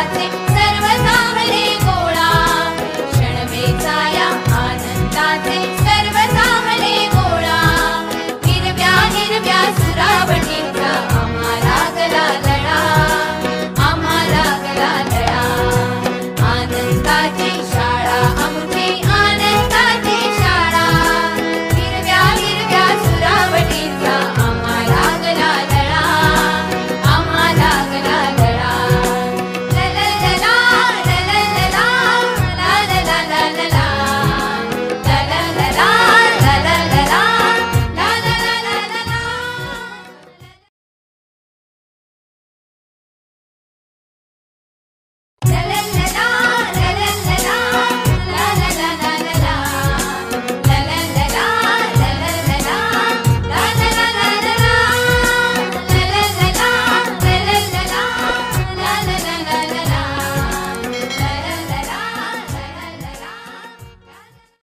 Dancing